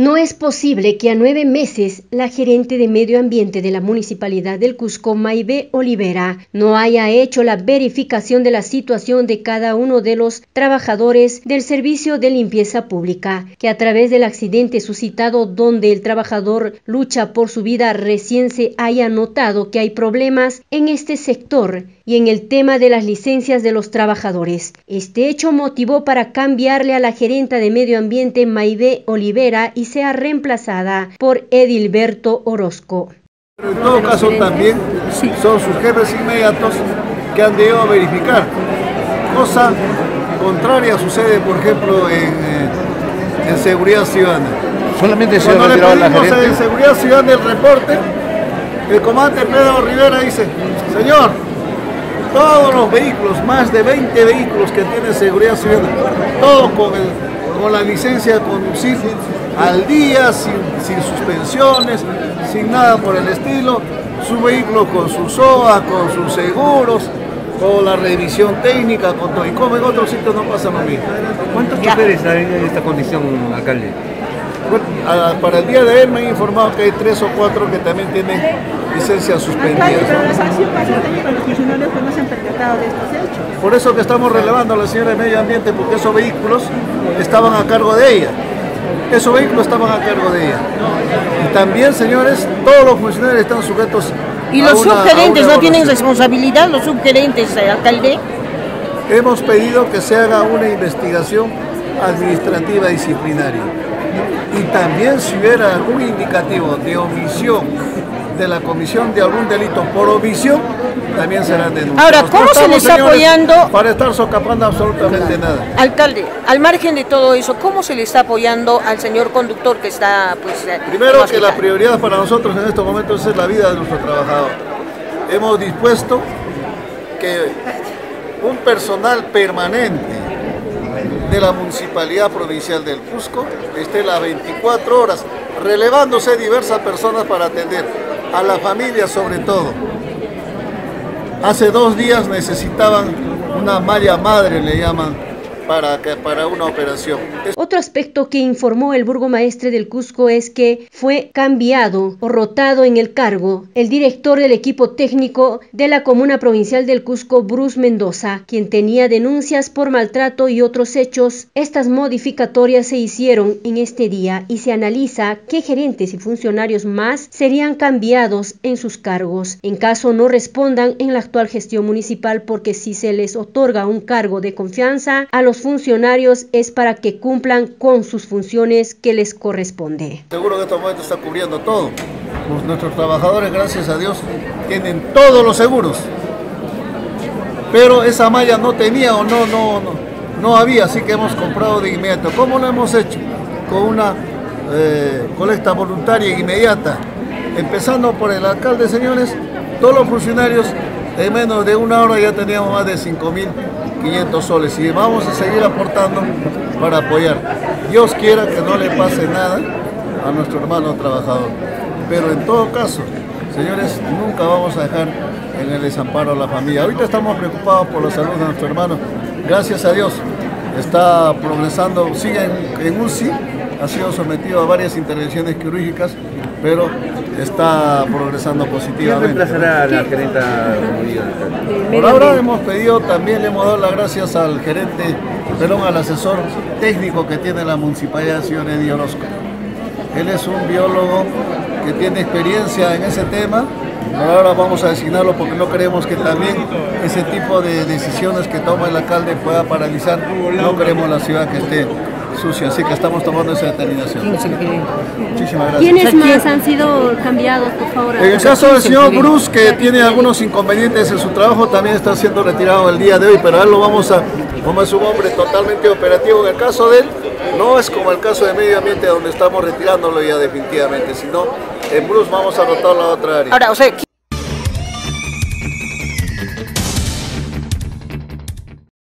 No es posible que a nueve meses la gerente de medio ambiente de la municipalidad del Cusco, Maibé Olivera, no haya hecho la verificación de la situación de cada uno de los trabajadores del servicio de limpieza pública, que a través del accidente suscitado donde el trabajador lucha por su vida recién se haya notado que hay problemas en este sector y en el tema de las licencias de los trabajadores. Este hecho motivó para cambiarle a la gerenta de medio ambiente Maibé Olivera y sea reemplazada por Edilberto Orozco. en todo caso también son sus jefes inmediatos que han debido verificar. Cosa contraria sucede, por ejemplo, en, eh, seguridad ciudadana. Solamente se Cuando le pedimos en seguridad ciudadana el reporte, el comandante Pedro Rivera dice, señor, todos los vehículos, más de 20 vehículos que tienen seguridad ciudadana, todo con, con la licencia de conducir, al día, sin, suspensiones, sin nada por el estilo, su vehículo con su SOA, con sus seguros, con la revisión técnica, con todo. Y como en otros sitios no pasa lo mismo. ¿Cuántos choferes hay en esta condición, alcalde? Para el día de hoy me han informado que hay tres o cuatro que también tienen licencia suspendida. los funcionarios que no se han percatado de estos hechos. Por eso que estamos relevando a la señora de Medio Ambiente, porque esos vehículos estaban a cargo de ella esos vehículos estaban a cargo de ella. Y también, señores, todos los funcionarios están sujetos ¿Y los subgerentes no tienen responsabilidad, los subgerentes, eh, alcalde? Hemos pedido que se haga una investigación administrativa disciplinaria. Y también si hubiera algún indicativo de omisión de la comisión de algún delito por omisión, también serán denunciados. Ahora, ¿cómo se le está apoyando? Para estar socapando absolutamente nada. Alcalde, al margen de todo eso, ¿cómo se le está apoyando al señor conductor que está, pues... Eh, Primero que la prioridad para nosotros en estos momentos es la vida de nuestro trabajador. Hemos dispuesto que un personal permanente de la Municipalidad Provincial del Cusco esté las 24 horas, relevándose diversas personas para atender a la familia sobre todo. Hace dos días necesitaban una malla madre, le llaman, para, para una operación. Otro aspecto que informó el burgomaestre del Cusco es que fue cambiado o rotado en el cargo el director del equipo técnico de la Comuna Provincial del Cusco, Bruce Mendoza, quien tenía denuncias por maltrato y otros hechos. Estas modificatorias se hicieron en este día y se analiza qué gerentes y funcionarios más serían cambiados en sus cargos, en caso no respondan en la actual gestión municipal porque si se les otorga un cargo de confianza a los funcionarios es para que cumplan con sus funciones que les corresponde. Seguro que este momento está cubriendo todo. Nuestros trabajadores, gracias a Dios, tienen todos los seguros. Pero esa malla no tenía o no, no, no, no había, así que hemos comprado de inmediato. ¿Cómo lo hemos hecho? Con una eh, colecta voluntaria inmediata. Empezando por el alcalde, señores, todos los funcionarios en menos de una hora ya teníamos más de 5 mil 500 soles y vamos a seguir aportando para apoyar. Dios quiera que no le pase nada a nuestro hermano trabajador. Pero en todo caso, señores, nunca vamos a dejar en el desamparo a la familia. Ahorita estamos preocupados por la salud de nuestro hermano. Gracias a Dios, está progresando, sigue en, en UCI, ha sido sometido a varias intervenciones quirúrgicas, pero está progresando positivamente. ¿Quién reemplazará a la gerenta Por ahora hemos pedido, también le hemos dado las gracias al gerente, perdón, al asesor técnico que tiene la municipalidad, señor Eddie Orozco. Él es un biólogo que tiene experiencia en ese tema. ahora vamos a designarlo porque no queremos que también ese tipo de decisiones que toma el alcalde pueda paralizar. No queremos la ciudad que esté sucia, así que estamos tomando esa determinación. Muchísimas gracias. ¿Quiénes más han sido cambiados, por favor? En el caso del señor Bruce, que tiene algunos inconvenientes en su trabajo, también está siendo retirado el día de hoy, pero a él lo vamos a, como es un hombre totalmente operativo, en el caso de él, no es como el caso de medio ambiente donde estamos retirándolo ya definitivamente, sino en Bruce vamos a rotar la otra área. Ahora, o sea,